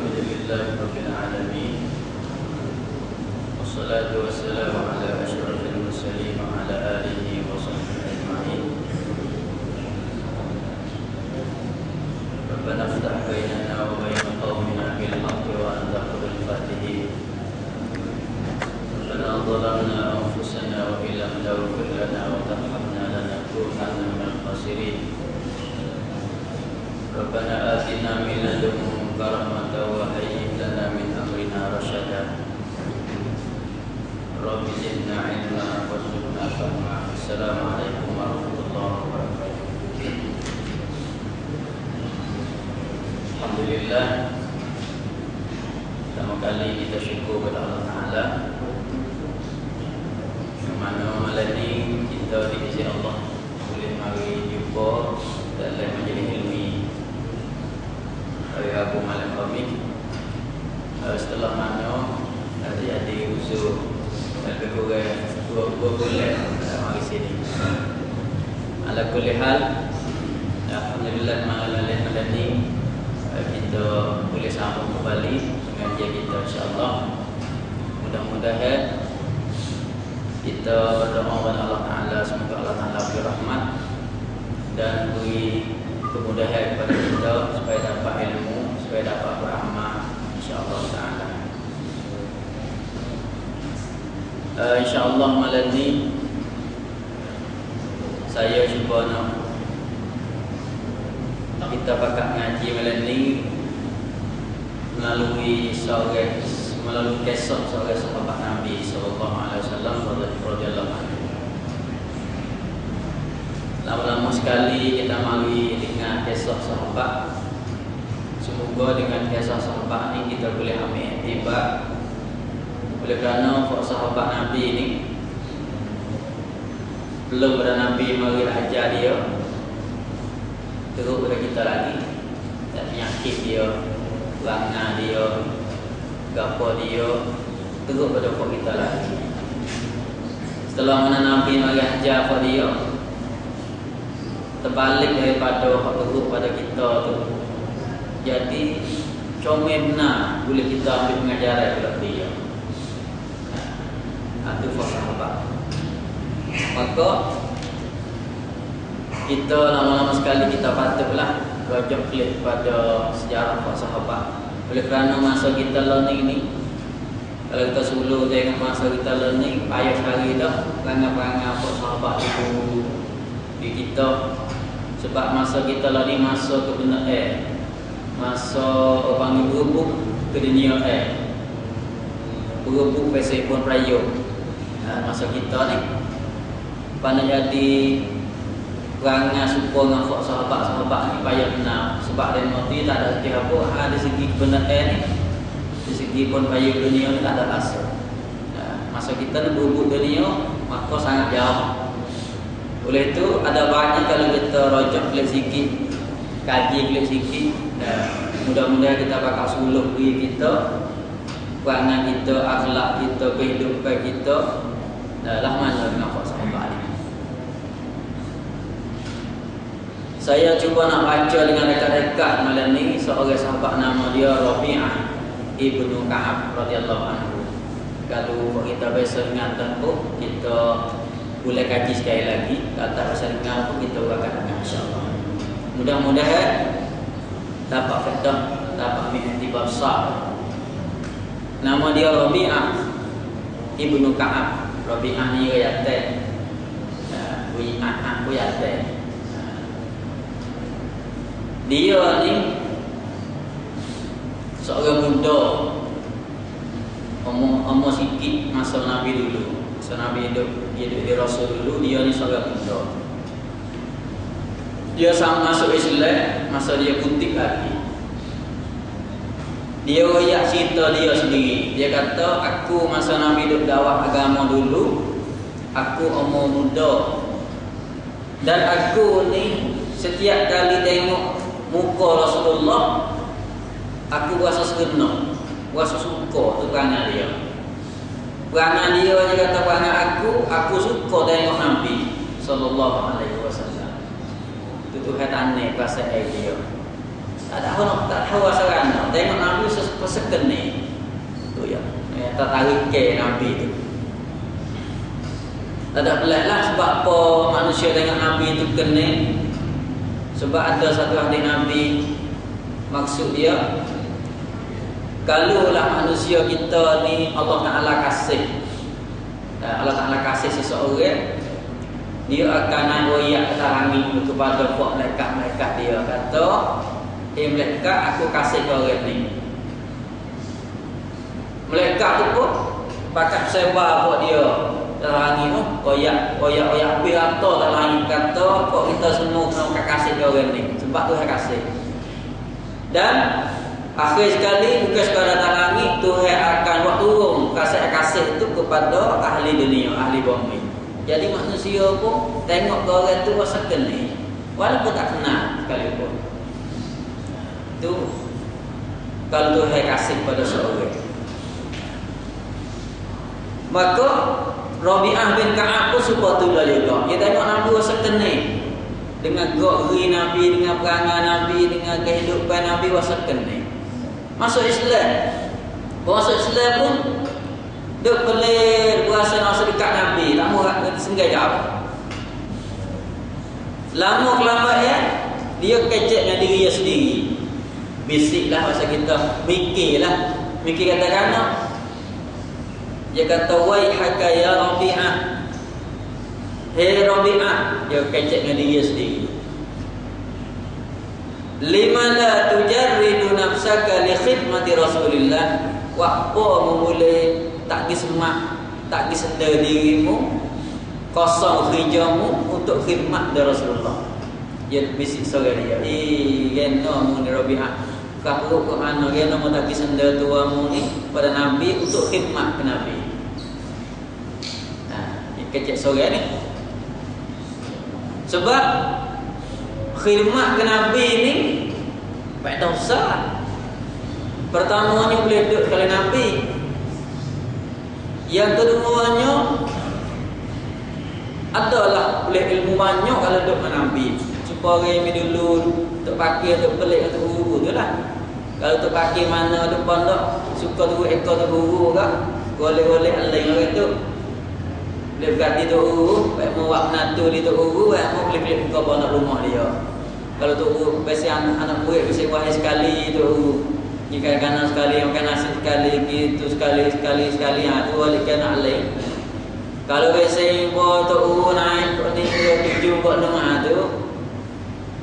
الحمد لله رب العالمين والصلاة والسلام على أشرف المرسلين وعلى آله وصحبه أجمعين. ربنا افتح بيننا Setelah mana Nanti ada usul Lebih kurang dua, dua bulan dalam hari sini. Ala kulli hal Alhamdulillah malam malam ni kita boleh sambung kembali pengajian kita insyaAllah. Mudah-mudahan kita berdoa kepada Allah Ta'ala semoga Allah Ta'ala beri rahmat dan beri kemudahan kepada kita supaya dapat ilmu supaya dapat beramal insyaAllah Ta'ala uh, insyaAllah malam ni saya cuba nak kita bakal ngaji malam ni melalui seorang melalui kisah seorang sahabat Nabi sallallahu alaihi wasallam radhiyallahu anhu. Lama-lama sekali kita mari dengan kisah sahabat. Semoga dengan kisah sahabat ni kita boleh ambil tiba oleh kerana sahabat Nabi ni belum ada Nabi mari ajar dia. Teruk pada kita lagi. Dan penyakit dia langna dia gapo dia teruk pada kita lagi. Setelah mana Nabi mari ajar pada dia terbalik daripada hak teruk pada kita tu jadi comel benar boleh kita ambil pengajaran kepada dia itu sahabat. Maka kita lama-lama sekali kita patutlah rojok klik pada sejarah para sahabat. Oleh kerana masa kita learning ni kalau kita sulu tengok masa kita learning payah sekali dah perangai-perangai para sahabat itu di kita. Sebab masa kita learning masa ke benda eh masa orang berebut ke dunia eh berebut pasal pun perayuk masa kita ni pada jadi perangai suka dengan fok sahabat-sahabat ni payah benar. Sebab dia mati tak ada segi apa. Ha, dari segi kebenaran ni dari segi pun payah dunia ni tak ada rasa. Ya, masa kita ni berubuk dunia maka sangat jauh. Oleh itu ada banyak kalau kita rojok klik sikit kaji klik sikit mudah-mudahan kita bakal suluh diri kita perangai kita, akhlak kita, kehidupan kita mana dengan fok sahabat ni Saya cuba nak baca dengan rekat-rekat malam ni seorang sahabat nama dia Rabi'ah Ibnu Ka'ab radhiyallahu anhu. Kalau kita biasa dengan tempoh kita boleh kaji sekali lagi. Kalau tak biasa dengar pun kita akan dengar insya-Allah. Mudah-mudahan dapat faedah, dapat minhati besar. Nama dia Rabi'ah Ibnu Ka'ab. Rabi'ah ni teh. Rabi'ah aku ayat teh dia ni seorang muda umur sikit masa Nabi dulu. Masa Nabi hidup dia hidup di Rasul dulu dia ni seorang muda dia sama masuk Islam masa dia putih lagi dia royak cerita dia sendiri. Dia kata aku masa Nabi hidup dakwah agama dulu aku umur muda. Dan aku ni setiap kali tengok muka Rasulullah aku rasa segenap rasa suka tu perangai dia. Perangai dia dia kata perangai aku aku suka tengok Nabi sallallahu alaihi tu tu kata aneh pasal dia tak ada orang tak tahu asal kan tengok Nabi pasal ni. Tu ya. Tak tarik ke Nabi tu. Ada pelik lah sebab apa manusia tengok Nabi itu kena Sebab ada satu hadis Nabi Maksud dia Kalaulah manusia kita ni Allah Ta'ala kasih Allah Ta'ala kasih seseorang Dia akan naik tarangi kepada buat mereka-mereka dia. Kata Eh mereka aku kasih ke orang ni Mereka tu pun Pakat sebar buat dia dalam tu koyak koyak koyak api rata dalam kata kok kita semua kena kasih ke orang ni sebab tu kasih. Dan akhir sekali bukan sekadar dalam Tuhan akan buat turun kasih kasih itu kepada ahli dunia ahli bumi jadi manusia pun tengok ke orang tu rasa kena walaupun tak kenal sekalipun tu kalau Tuhan kasih pada seorang maka Rabi'ah bin Ka'ab pun suka tu juga. Dia tengok Nabi rasa kena. Dengan gori Nabi, dengan perangai Nabi, dengan kehidupan Nabi rasa kena. Masuk Islam. Masuk Islam pun dia pelir berasa nak dekat Nabi. Mahu senggai jauh. Lama kelamat ya, dia kecek dengan diri dia sendiri. Bisiklah masa kita mikirlah. Mikir kata-kata dia kata wai haka ya Rabi'ah. Hei Rabi'ah, dia kecek dengan diri sendiri. Lima la tujarridu nafsaka li khidmati Rasulillah. Wa memulai tak disemak, tak disenda dirimu kosong kerjamu untuk khidmat dari Rasulullah. Dia bisik sore dia. Eh, kena mu ni Rabi'ah. Kau ke mana kena mu tak disenda tuamu ni pada Nabi untuk khidmat ke Nabi kecek sore ni sebab khidmat ke Nabi ni baik dosa pertamanya boleh duduk sekali Nabi yang keduanya adalah boleh ilmu banyak kalau Nabi supaya orang yang dulu untuk pakai untuk pelik untuk guru tu lah kalau untuk pakai mana depan tak suka tu ekor tu guru ke boleh-boleh alai orang tu dia berkati tu uru, baik mau buat menantu dia tu uru, baik mau klik-klik buka pondok rumah dia. Kalau tu uru, biasa anak, anak murid biasa wahai sekali tu uru. Ikan kanan sekali, makan nasi sekali, gitu sekali, sekali, sekali. Ha, tu balik lain. Kalau biasa ibu tu uru naik, kau ni dia tujuh kau dengar tu.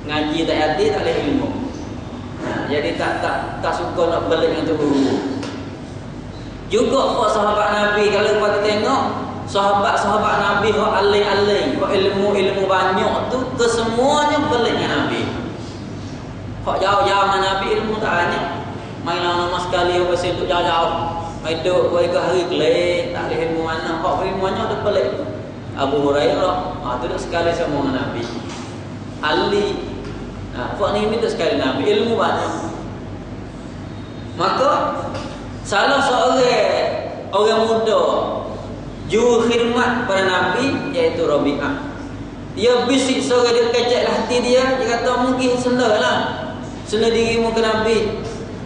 Ngaji tak hati, tak boleh ilmu. Ha, jadi tak tak tak suka nak balik dengan tu. Juga kau sahabat Nabi, kalau kau tengok, sahabat-sahabat Nabi yang alai-alai, yang ilmu-ilmu banyak tu kesemuanya dengan Nabi. Hak jauh-jauh dengan Nabi ilmu tak banyak. Main lama sekali apa sih jauh-jauh. Buat ke hari kelih, tak boleh ilmu mana. Hak ilmu banyak tu pelik. Abu Hurairah, ah tu sekali semua dengan Nabi. Ali, ah hak ni minta sekali Nabi ilmu banyak. Maka salah seorang orang muda Juru khidmat pada Nabi iaitu Rabi'ah. Dia bisik sore dia kecek hati dia. Dia kata mungkin senang lah. Senang dirimu ke Nabi.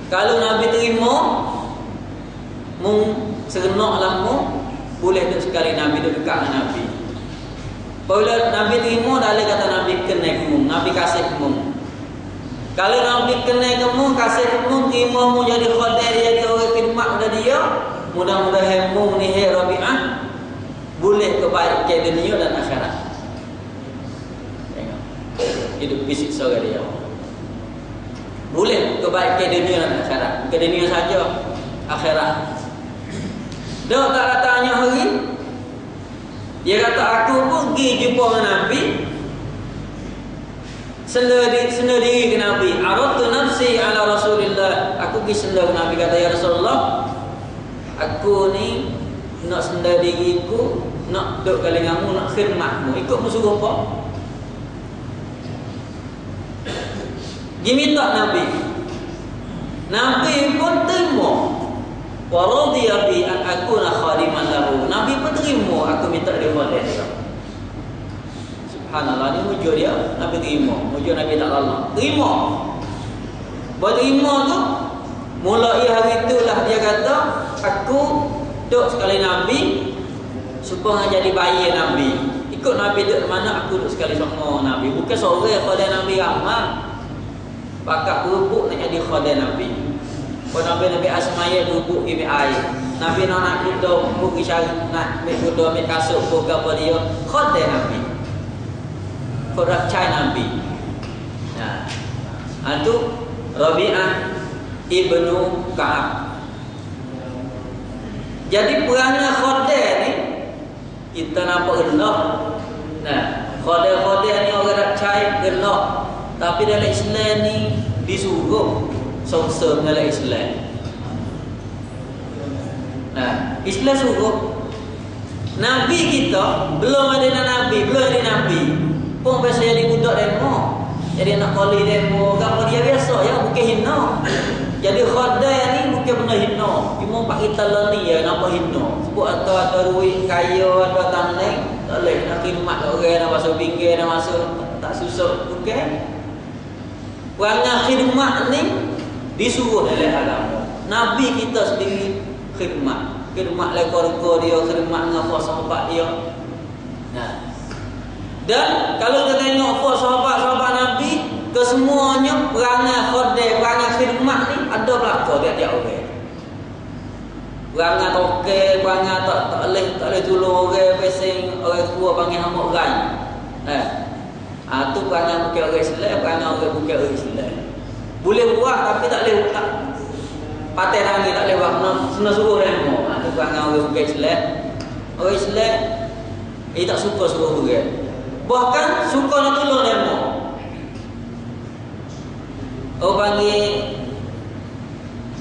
Kalau Nabi terima, mung serenak lah mu, boleh tu sekali Nabi tu dekat dengan Nabi. Bila Nabi terima, dah kata Nabi kena kamu. Nabi kasih kamu. Kalau Nabi kena kamu, kasih kamu, terima mu jadi khadir, jadi orang khidmat pada dia. Mudah-mudahan mu ni hai Rabi'ah boleh kebaikan dunia dan akhirat. Tengok. Hidup fisik seorang dia. Boleh kebaikan dunia dan akhirat. Bukan dunia saja, akhirat. Dia tak datangnya hari. Dia kata aku pergi jumpa Nabi. Sendiri, sendiri ke Nabi. Aratu nafsi ala Rasulullah. Aku pergi sendiri ke Nabi. Kata, Ya Rasulullah. Aku ni nak sendiri diriku nak duduk kali kamu nak khidmatmu ikut musuh apa diminta Nabi Nabi pun terima wa radiya bi an akuna khadiman lahu Nabi pun terima aku minta dia dia subhanallah ni wujud dia Nabi terima wujud Nabi tak lalah terima buat terima tu mulai hari kata aku duk sekali Nabi supaya jadi bayi Nabi. Ikut Nabi duk mana aku duk sekali sama Nabi. Bukan seorang pada Nabi ramah. Pakak berubuk nak jadi khadir Nabi. Kalau Nabi Nabi Asmaya berubuk ibi air. Nabi nak kuda pergi cari nak kuda ambil kasut pun apa dia. Khadir Nabi. Korak cai Nabi. Nah. Itu Rabi'ah Ibnu Ka'ab. Jadi perangai khadir ni kita nampak rendah. Nah, khadir-khadir ni orang nak cai rendah. Tapi dalam Islam ni disuruh songsa dalam Islam. Nah, Islam suruh Nabi kita belum ada Nabi, belum ada Nabi. Pun biasa jadi budak demo. Jadi nak kali demo, apa dia biasa ya, bukan hina. Jadi khodai ni bukan benda hina. Cuma pak kita lah ni ya, nampak hina. Sebut atau ada duit kaya, ada tanah, tak boleh nak khidmat orang, nak masuk pinggir, nak masuk tak susah, bukan. Perangai khidmat ni disuruh oleh agama. Nabi kita sendiri khidmat. Khidmat oleh keluarga dia, khidmat dengan puas sahabat dia. Nah. Dan kalau kita tengok puas sahabat-sahabat Nabi, kesemuanya perangai khodai, perangai khidmat ni ada belakang tiap-tiap orang. Perangai toke, perangai tak tak boleh tak boleh tolong orang pesing, orang tua panggil hamba rai. Eh, Ha, tu perangai bukan orang Islam, perangai orang bukan orang Islam. Boleh buat tapi tak boleh tak patai tangan tak boleh buat kena, kena suruh remo. Ha, tu perangai orang bukan Islam. Orang Islam dia tak suka suruh orang. Bahkan suka nak tolong remo. Orang panggil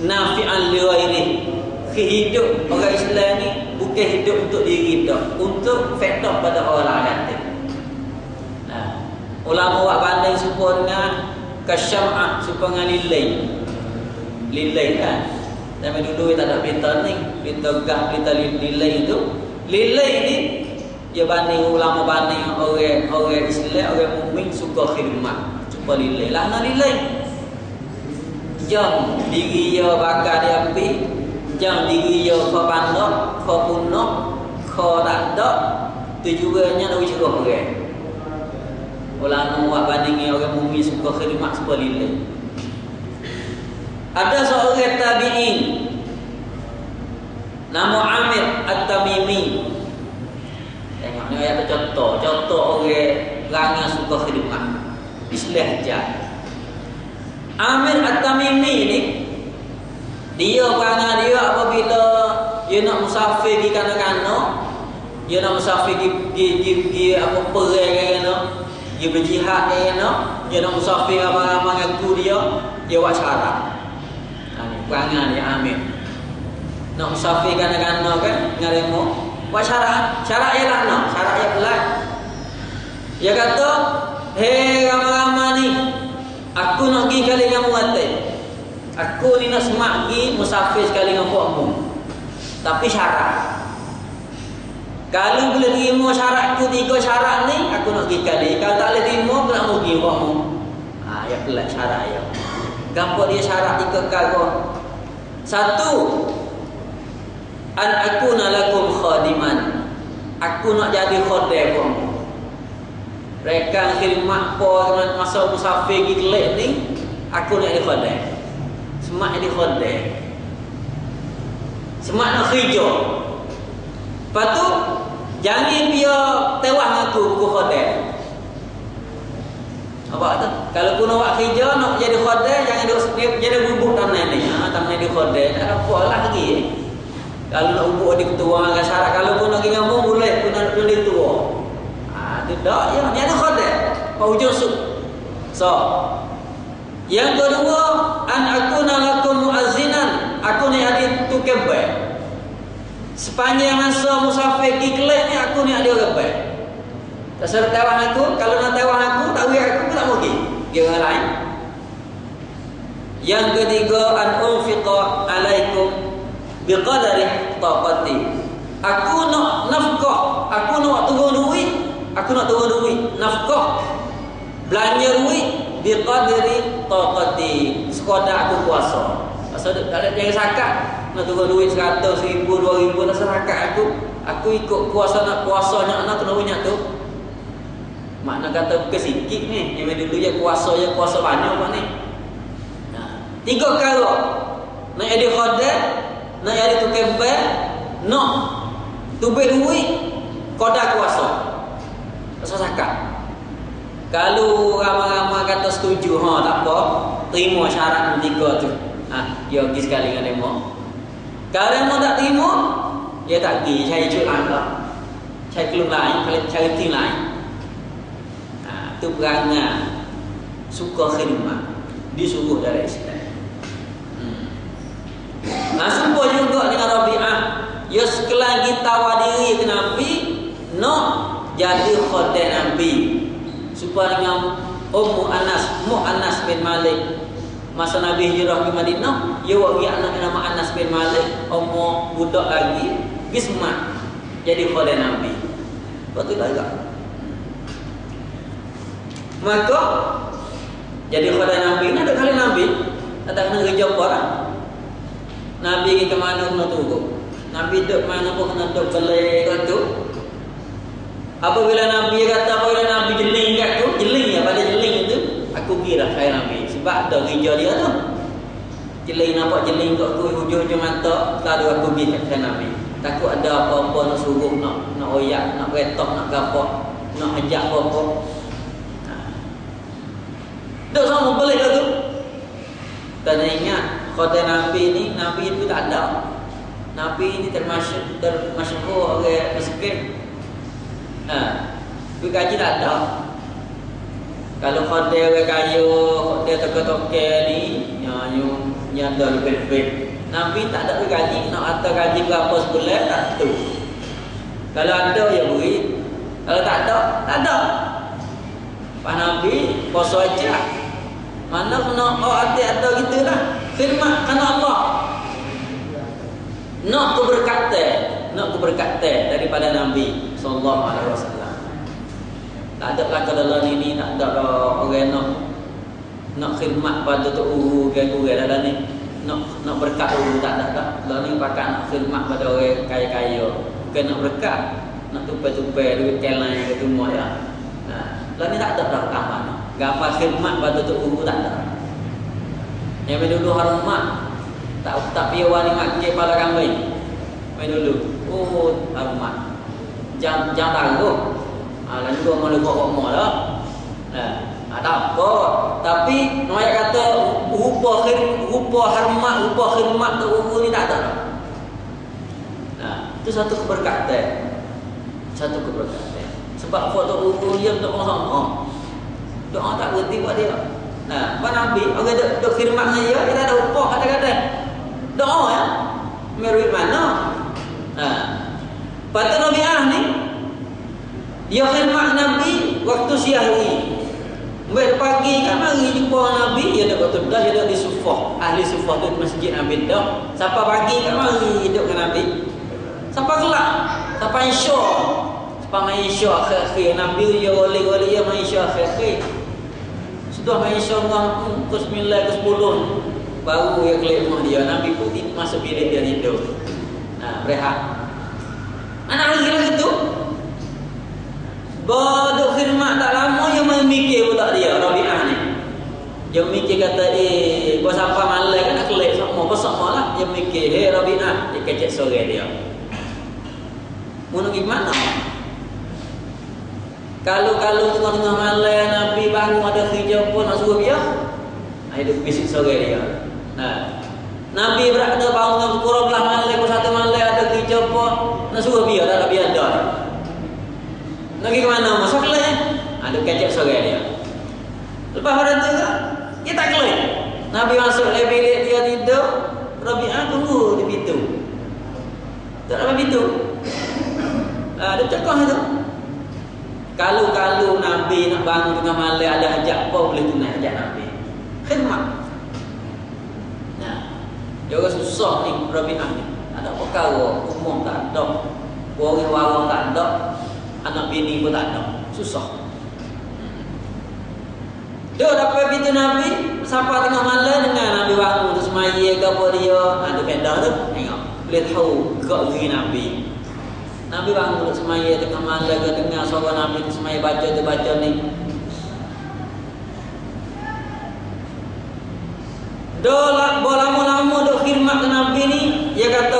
nafi'an li ghairi. Hidup orang Islam ni bukan hidup untuk diri dia, untuk faedah pada orang lain. Ulama buat banding serupa dengan kasyam'ah serupa dengan lilai. Lilai kan? Zaman dulu tak ada pita ni, pita gah, pita lilai itu. Lilai ni dia banding ulama banding orang orang Islam, orang mukmin suka khidmat. Suka lilai. Lah nak lilai. Jam diri dia bakar dia api, jam diri dia kau pandok, kau punok, kau tak ada, tujuannya nak ucap orang. Ulama buat bandingi orang bumi suka khidmat suka lilin. Ada seorang tabi'in. Nama Amir At-Tamimi. Ni ayat contoh. Contoh orang Rangai suka khidmat. Islah je Amir At-Tamimi ni Dia perangai dia apabila Dia nak musafir di kanak-kanak Dia nak musafir di, di, di, apa perang kanak dia berjihad dia nak dia nak musafir apa-apa dengan guru dia dia buat syarat. Ha, ni perangai dia ambil. Nak musafir kanak-kanak kan dengan remo buat syarat. Syarat ialah nak syarat ia pelan dia kata hei ramai-ramai ni aku nak pergi kali dengan muatai aku ni nak semak pergi musafir sekali dengan puakmu tapi syarat kalau boleh terima syarat tu tiga syarat ni, aku nak pergi kali. Kalau tak boleh terima, aku nak pergi buatmu. Ha, ya pelat syarat ya. Gampang dia syarat tiga kali. Satu, an aku nalakum khadiman. Aku nak jadi khadim kamu. Mereka khidmat dengan masa musafir pergi kelik ni, aku nak jadi khadim. Semak jadi khadim. Semak nak hijau. Lepas tu, Jangan dia tewas aku buku khodai. Apa tu? Kalau nak buat kerja, nak jadi khodai, jangan dia jadi bubuk tanah ni. Ha, tanah di khodai. Tak ada apa lah lagi. Kalau nak bubuk di ketua dengan syarat. Kalau kau nak mu, boleh. Kau nak jadi tua. Ha, tidak. Ya, ni ada khodai. Pak su. So. Yang kedua, an aku nak lakum muazzinan. Aku ni ada tu kebel. Sepanjang ni ada orang baik. Tak serta tawang aku, kalau nak tawang aku, tak wih aku, aku tak mau pergi. Dia orang lain. Yang ketiga, an unfiqa alaikum biqadari taqati. Aku nak nafkah, aku nak turun duit, aku nak turun duit, nafkah. Belanja duit biqadari taqati. Sekadar aku kuasa. Tak ada jangan sakat. nak turun duit seratus, seribu, dua ribu, nak serakat aku. Aku ikut kuasa nak puasa nak nak kena banyak tu. Makna kata bukan sikit ni. Yang dulu ya kuasa ya kuasa banyak apa ni. Nah, tiga kali. Nak jadi khadah, nak jadi bar, nak tubik duit, kodak kuasa. Rasa sakit. Kalau ramai-ramai kata setuju, ha tak apa, terima syarat tiga tu. Ha, ya pergi sekali dengan demo. Kalau demo tak terima, dia tak pergi cari culang lah. Cari keluk lain, cari tim lain. Ha, tu perangai suka khidmat. Disuruh dari Islam. Hmm. Nah, sumpah juga dengan Rabi'ah. Ya sekali tawa diri ke Nabi, no jadi khodai Nabi. Supaya dengan Ummu Anas, Mu Anas bin Malik Masa Nabi hijrah ke Madinah Ia wagi anak nama Anas bin Malik Umur budak lagi Bismat Jadi khodai Nabi. Lepas tu lah Maka Jadi khodai Nabi Ini ada kali Nabi Tak kena kerja apa lah. Nabi ke mana kena tunggu. Nabi duduk mana pun kena duduk belai tu Apabila Nabi kata apabila Nabi jeling kat tu Jeling ya pada jeling itu Aku kira saya Nabi. Sebab ada kerja dia tu. Jeling nampak jeling kat tu Hujung-hujung mata Lalu aku pergi kat Nabi Takut ada apa-apa nak suruh Nak nak oyak, nak retok, nak gapak Nak ajak apa-apa Duduk sama balik kat tu Kena ingat Kota Nabi ni Nabi itu tak ada Nabi ini termasuk termasuk orang miskin. Ha. Duit gaji tak ada. Kalau khodel orang kaya, khodel toke-toke ni, yang yang ada lebih-lebih. Nabi tak ada gaji, nak atas gaji berapa sebulan, tak tahu. Kalau ada, ya beri. Kalau tak ada, tak ada. Pak Nabi, puasa aja. Mana kena, oh hati ada gitu lah. Firman kerana Allah. Nak keberkatan, nak keberkatan daripada Nabi sallallahu alaihi wasallam. Tak ada lah dalam ini nak ada orang nak nak khidmat pada tu uru uru dalam ni. Nak nak berkat uru tak ada tak. Ni pakai nak khidmat pada orang kaya-kaya. Bukan nak berkat, nak tupai-tupai duit kelan ke semua ya. Nah, dalam ni tak ada dah aman. Gambar khidmat pada tu uru tak ada. Yang dulu hormat tak tak piye wani mak ke pala kambing. Mai dulu. Oh, hormat. Jangan jangan tahu. Ah, lalu kau malu kau mau lah. Nah, ada apa? Tapi Noya kata rupa rupa hormat, rupa khidmat tu rupa ni tak ada. Nah, itu satu keberkatan. Satu keberkatan. Sebab foto rupa dia untuk orang sama. Doa tak berhenti buat dia. Nah, Pak Nabi, orang duk, duk khidmat dengan dia, kita ada upah kata-kata doa ya meruit mana ha pada Nabi Ah ni dia khidmat Nabi waktu siang ni Baik pagi kan mari jumpa Nabi dia dak betul. Dah dia dak di sufah. Ahli sufah tu masjid Nabi dah. Siapa pagi kan mari hidup dengan Nabi? Siapa gelap siapa insya? Siapa mai insya akhir Nabi dia oleh-oleh dia mai insya akhir sudah mai insya Allah ke 9 ke 10 baru dia kelik rumah dia. Nabi pun masuk bilik dia tidur. Nah berehat. Anak lagi lagi tu Baduk khidmat tak lama yang main mikir pula dia Rabi'ah ni. Dia mikir kata eh Buat sampai malam? Kan nak kelik sama Besok malah Dia mikir Hei Rabi'ah Dia kecek sore dia. Mau nak gimana Kalau-kalau tengah-tengah malam Nabi bangun ada hijau pun nak suruh dia Dia bisik sore dia. Ha. Nabi berada bangun kurang belah malam pukul satu malam ada kerja pun nak suruh biar tak biar ada. Pergi ke mana? Kelih eh? Ada kecek sore dia. Lepas pada tu dia tak kelih. Nabi masuk dalam bilik dia tidur. Rabi'ah tunggu di pintu. Tak ada pintu. Ha, dia cakap itu. Kalau-kalau Nabi nak bangun tengah malam ada hajat apa boleh tunai hajat Nabi. Khidmat. Dia orang susah ni Rabi'ah ni Ada perkara umum tak ada Warung-warung tak ada Anak bini pun tak ada Susah Dia dapat pintu Nabi Sampai tengah malam dengan Nabi bangun Terus maya ke apa dia. Ada benda tu. Tengok. Boleh tahu gerak geri Nabi. Nabi bangun duduk semaya tengah malam ke dengar suara Nabi semaya baca tu baca ni. Dolak lama-lama duk khidmat ke Nabi ni, dia kata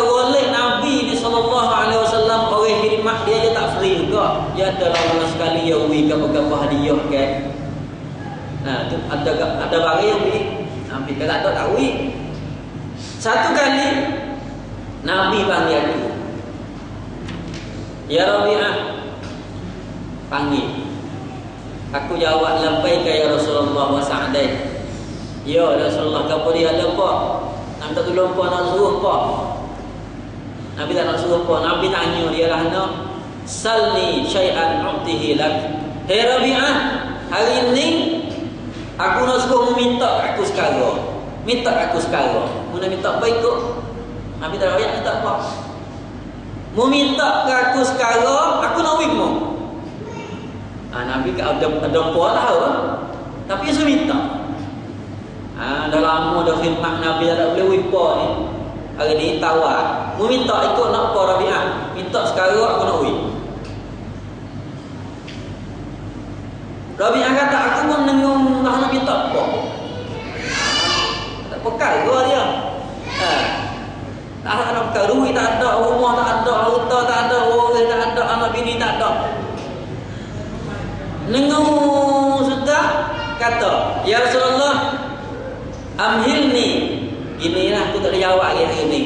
ada lama sekali ya wi ke apa hadiah kan. Nah, tu ada ada barang yang wi. Nabi kata tak wi. Satu kali Nabi panggil aku. Ya Rabi'ah. Panggil. Aku jawab lampai ke ya Rasulullah wa sa'dai. Ya Rasulullah kamu dia ada apa? Nabi tak tolong apa nak suruh apa? Nabi tak nak suruh apa? Nabi tanya dia lah nak Salni syai'an u'tihi lak Hei Rabi'ah Hari ini Aku nak suruh minta aku sekarang Minta aku sekarang Mana minta apa ikut? Nabi tak nak minta apa? Mu minta ke aku sekarang Aku nak wik mu ha, Nabi ada ada apa tahu Tapi saya minta Ha, dah lama dah khidmat Nabi tak boleh wipa ni. Hari ni tawar. Mu minta ikut nak apa Rabi'ah? Minta sekarang aku nak wik. Rabi'ah kata aku pun nengung dah nak minta apa. Tak pekal gua dia. Ha. Tak ada nak pekal. Duit tak ada. Rumah tak ada. Harta tak ada. Orang tak ada. Anak bini tak ada. Nengung sudah kata. Ya Rasulullah. Amhilni Inilah aku tak jawab lagi hari ni.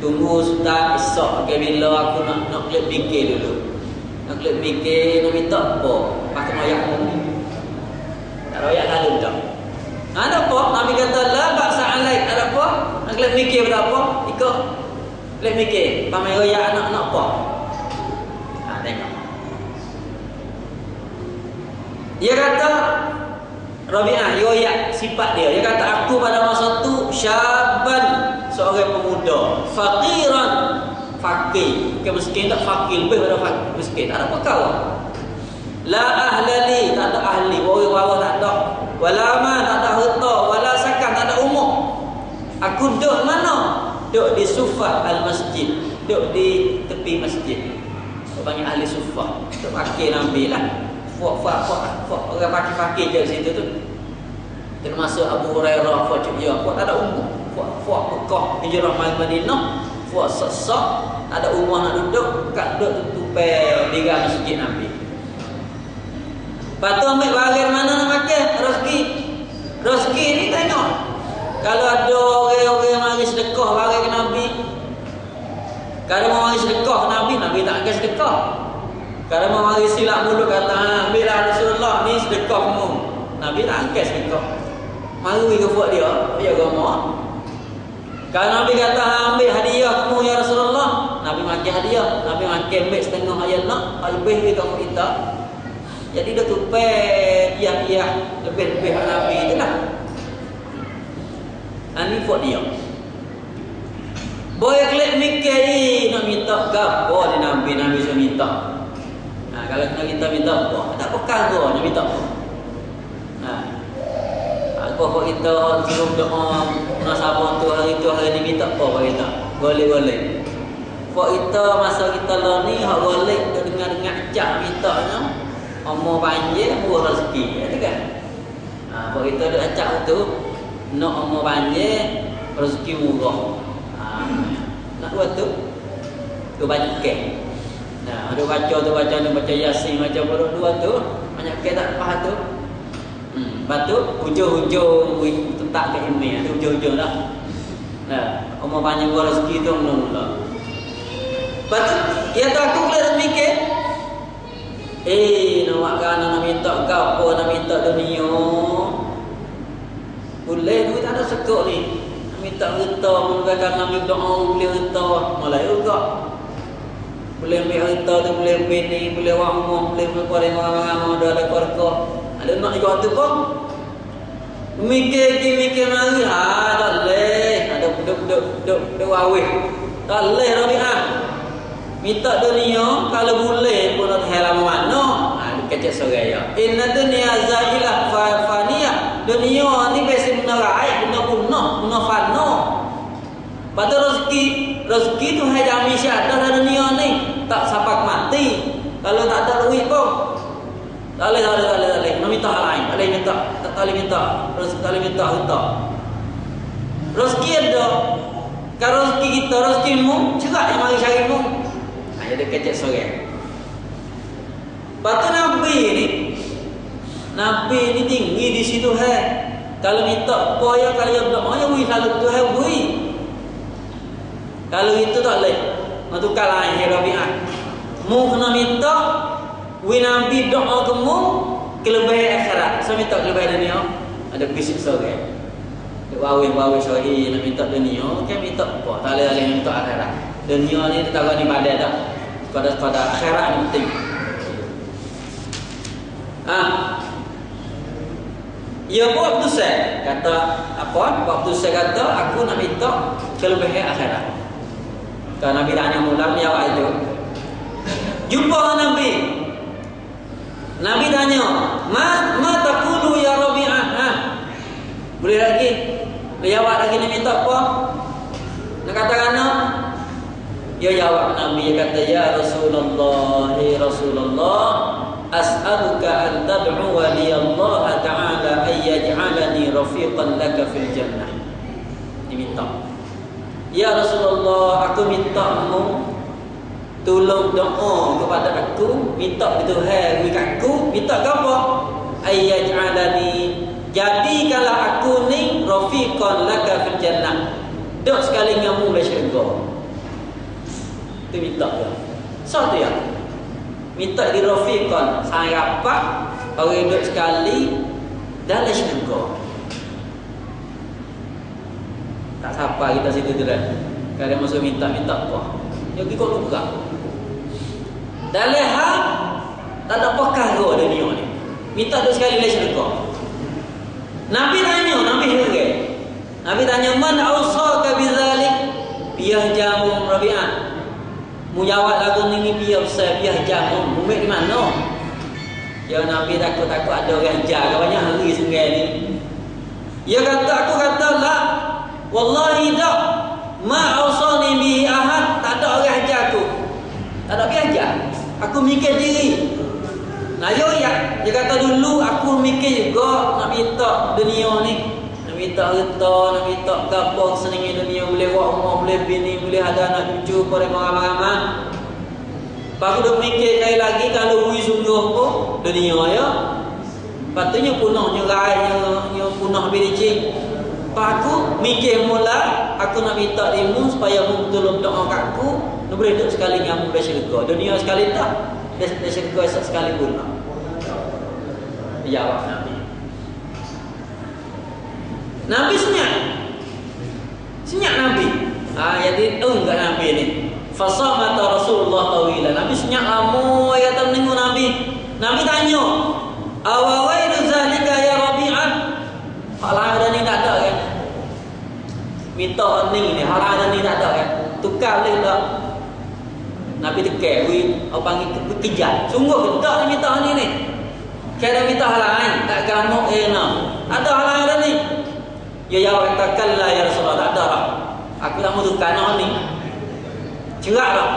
Tunggu sudah esok okay, Bila aku nak nak klik fikir dulu. Nak klik fikir Nak minta apa? Pakai noyak ni Tak royak lalu tak Ada apa? Nabi kata La baksa alaik. Ada apa? Nak klik fikir pada apa? Ikut. Klik fikir. Pamai royak anak nak apa? Ha tengok. Dia kata Rabi'ah yoyak sifat dia. Dia kata aku pada masa tu syaban fakir. Bukan miskin tak fakir, lebih pada fakir, miskin. Tak ada apa kau. La ahlali, tak ada ahli, bawa-bawa tak ada. Walama tak ada harta, wala sakan tak ada umur. Aku duduk mana? Duduk di sufah al-masjid. Duduk di tepi masjid. Banyak ahli sufah. Duduk fakir Nabi lah. Fuak, fuak, fuak, fuak. Orang pakir-pakir je situ tu. Termasuk Abu Hurairah, fuak cik ya. Fuak tak ada umur. Fuak, fuak Mekah, hijrah Madinah. Fuak sesak. Tak ada umur nak duduk. Kat duduk tu tupai diga masjid Nabi. Lepas tu ambil bahagian mana nak makan? Rezeki. Rezeki ni tengok. Kalau ada orang-orang mari sedekah bagi ke Nabi. Kalau mau mari sedekah Nabi, Nabi tak akan sedekah. Kalau mau mari silap mulut kata, ha, ambillah Rasulullah ni sedekah kamu. Nabi tak angkat sedekah. Mari ke buat dia, dia agama. Kalau Nabi kata, ha, ambil hadiah kamu ya Rasulullah. Makan hadiah. Nabi makan ambil setengah ayat nak. Lebih lebih kamu kita. Jadi dia tupai iya-iya lebih-lebih Nabi itu lah. Ini buat dia. Boy klik mikir nak minta gapo di Nabi Nabi saya minta kalau kita minta minta apa? Tak bekal tu nak minta apa? Ha. Apa kau kita sebelum doa nak sabar tu hari tu hari ni minta apa kau kita? Boleh Kau kita masa kita lah ni hak boleh tu dengar cak minta nya. Umur panjang buah rezeki, ya kan? Ha, kau kita dak acak tu nak umur panjang rezeki murah. Ha. Nak buat tu tu banyak kek. Nah, ada baca tu baca tu baca Yasin macam baru dua tu, banyak ke tak faham tu. Hmm, batu hujung-hujung tetap ke ini, tu hujung-hujung dah. Nah, umur banyak gua rezeki tu mula-mula. Batu, ya tak aku boleh mikir. Eh, nak kan nak minta kau apa nak minta dunia. Boleh duit tak ada sekok ni. Nak minta reta, menggunakan nak doa boleh reta. Malah juga. Boleh ambil harta tu, boleh ambil ni, boleh orang rumah, boleh berkuat dengan orang-orang ada ada keluarga. Ada nak juga tu pun. Mikir lagi, mikir lagi. Ha, tak boleh. Ada budak-budak, budak-budak wawih. Tak boleh ha. Minta dunia, kalau boleh pun nak tahan lama mana. Ha, kecek sore ya. Inna dunia zahilah faniyah. Dunia ni benda raib, benda punah, benda fana. Pada rezeki, rezeki tu hai jami ada dalam dunia ni. Tak sapak mati. Kalau tak ada duit pun. Tak boleh, tak boleh, tak boleh, tak boleh. Nak minta hal lain. Tak boleh minta. Tak boleh minta. Rezeki tak boleh minta, minta. Rezeki ada. Kalau rezeki kita, rezeki mu, cerak yang mari cari mu. Jadi kecek. Lepas Nabi ni, Nabi ni tinggi di situ hai. Kalau minta apa ya kalau yang berdoa ya wui selalu tu hai wui. Kalau itu tak boleh. Nak tukar lain ya Rabi'ah. Mu kena minta wui Nabi doa ke mu kelebihan akhirat. So minta kelebihan dunia. Ada bisik sore. Wawi wawi sore nak minta dunia, kan minta apa? Tak boleh lagi minta akhirat. Dunia ni kita tahu ni pada tak. Pada pada akhirat ni penting. Ah, Ya buat saya kata apa? Waktu saya kata aku nak minta kelebihan akhirat. Kalau Nabi tanya mula jawab itu. Jumpa Nabi. Nabi tanya, "Ma ma taqulu ya Rabi'ah?" Ha. Boleh lagi? Dia jawab lagi ni minta apa? Nak katakan apa? Dia jawab Nabi dia kata, "Ya Rasulullah, ya Rasulullah, as'aluka an tad'u li Allah ta'ala ay yaj'alani rafiqan laka fil jannah. Diminta ya Rasulullah aku minta mu tolong doa kepada aku minta ke Tuhan bagi aku minta ke apa? Ay yaj'alani jadikanlah aku ni rafiqan laka fil jannah. Dok sekali dengan mu dalam syurga tu minta ya satu ya minta di rafiqan sang rapat orang hidup sekali dalam syurga tak siapa kita situ tu kan kalau masuk minta minta apa yang kita luka dalam hal tak ada perkara dunia ni minta tu sekali dalam syurga Nabi tanya Nabi heran Nabi tanya man awsaka bidzalik biah jamu rabi'ah Mu jawab lagu ni ni biar besar biar jam mu di mana? Ya Nabi takut-takut ada orang jaga banyak hari sungai ni. Ya kata aku kata lah wallahi tak ma ausani bi ahad tak ada orang ajar aku. Tak ada orang ajar. Aku mikir diri. Nah yo ya, dia kata dulu aku mikir juga nak minta dunia ni minta harta, nak minta gapo senengnya dunia boleh buat rumah, boleh bini, boleh ada anak cucu, boleh ramai-ramai. Pak dah mikir kali lagi kalau hui sungguh pun dunia ya. Patutnya punah nyerai yang punah bilicin. Pak aku mikir mula aku nak minta ilmu supaya mu tolong doa kat aku. Nak boleh duduk sekali dengan mu syurga. Dunia sekali tak. Dia syurga sekali pun. Jawab Nabi. Nabi senyap. Senyap Nabi. Ah, jadi eng kat Nabi ni. Fasamata Rasulullah tawila. Nabi senyap lama ya tak menengok Nabi. Nabi tanya, "Awawaidu zalika ya Rabi'ah?" Hal ada ni tak ada kan? Minta ni ni, hal ada ni tak ada kan? Tukar boleh tak? Nabi tekek, wi, apa panggil kejar. Sungguh tak minta ni ni. Kira minta hal lain, tak gamuk eh nak. Ada hal lain ni. Ya jawab kata kalla ya Rasulullah tak ada lah. Aku tak mahu tukar ni. Cerak lah.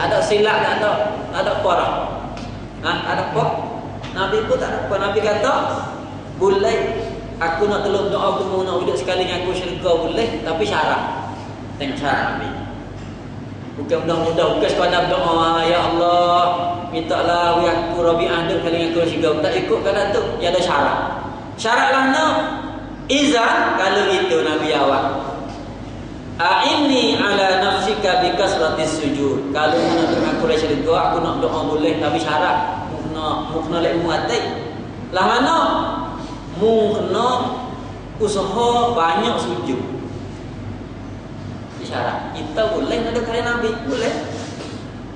Ada silap tak ada. Ada apa lah. Ha? Ada apa? Nabi pun tak ada apa. Nabi kata, boleh aku nak tolong doa aku mau nak hidup sekali dengan aku syurga boleh. Tapi syarat. Tengok syarat Nabi. Bukan mudah-mudah. Bukan sekadar doa. Ya Allah. Minta lah aku Rabi Aduk kali dengan aku syurga. Tak ikut kata tu. Ya ada syarat. Syarat lah nak. Iza kalau itu Nabi jawab. A'inni ala nafsika bi kasrati sujud. Kalau nak dengan aku lagi doa, aku nak doa boleh tapi syarat mu kena lek mu hati. Lah mana? Mu kena usaha banyak sujud. Syarat. Kita boleh nak kali Nabi, boleh.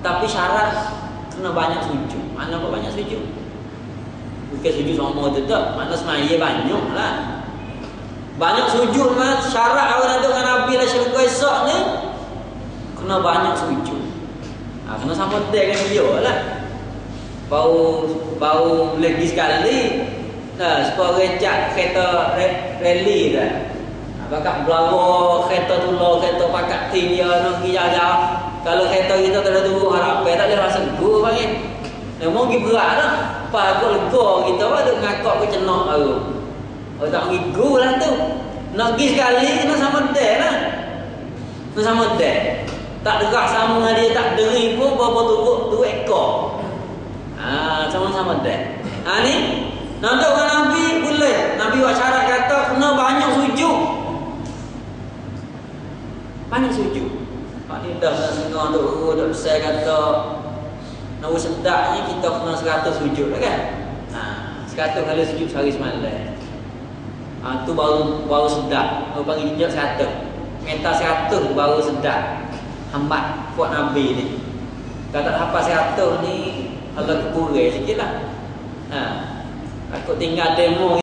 Tapi syarat kena banyak sujud. Mana apa banyak sujud? Bukan sujud sama tu tak. Mana semaya banyak lah. Banyak sujud kan syarat orang ada dengan Nabi lah syurga esok ni kena banyak sujud. Ha, kena sama dia dengan dia lah. Bau bau lagi sekali. Nah, supaya recak kereta rally dah. Ha, Bakat belawa kereta tular, kereta pakat ti dia nak pergi jauh Kalau kereta kita tak ada tunggu harap, tak boleh rasa gu panggil. Yang mau pergi berat dah. Pas aku lega kita apa tu ngakak ke cenak baru. Oh tak pergi gu lah tu. Nak pergi sekali kena sama dek lah. Kena sama dek. Tak dekat sama dengan dia, tak deri pun berapa turut tu ekor. Ah, sama-sama dek. Ha ni, nanti orang Nabi boleh. Nabi buat syarat kata kena banyak sujud. Banyak sujud. Pak ni dah nak setengah duk guru duk saya kata nak sedaknya kita kena seratus sujud lah kan? Ha, seratus kali sujud sehari semalam. Ha, tu baru baru sedap. Kau panggil jinjak seratus. Minta seratus baru sedap. Hambat buat Nabi ni. Kalau tak hafal seratus ni, kalau kekurang sikit lah. Ha, aku tinggal demo